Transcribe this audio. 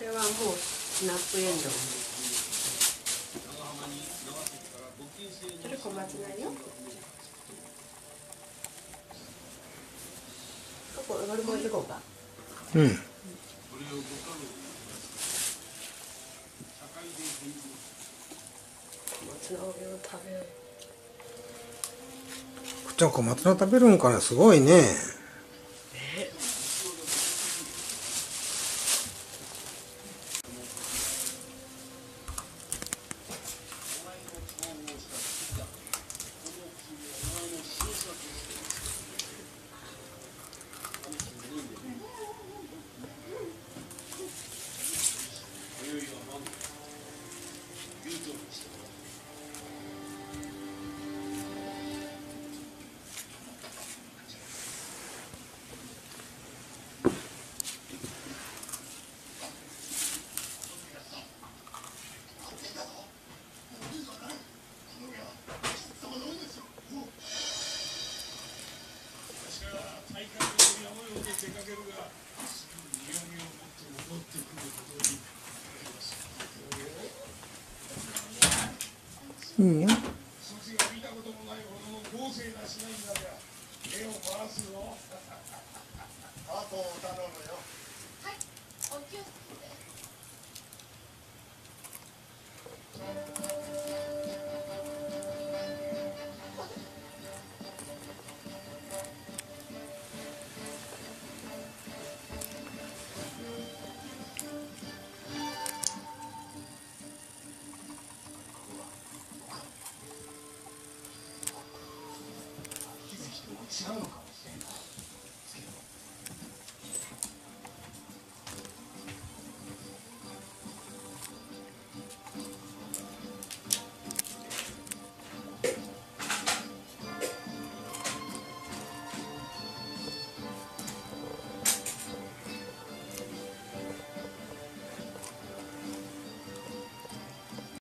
れはもうスナップエンドウそれ小松菜よ？こここれもいこうか。うん。小松菜を食べよう。くっちゃん小松菜食べるんかね。すごいねいいよ。違うのか。